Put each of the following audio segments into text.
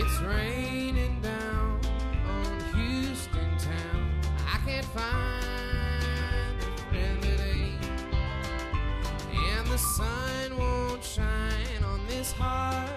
It's raining down on Houston town. I can't find a friend today. And the sun won't shine on this heart.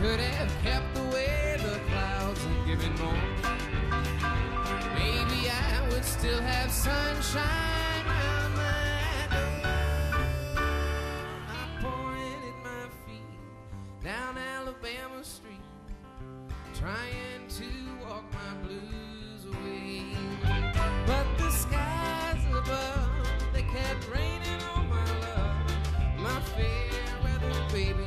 could have kept away the clouds and given more. Maybe I would still have sunshine on my door. I pointed my feet down Alabama Street, trying to walk my blues away. But the skies above, they kept raining on my love. My fair weather, baby,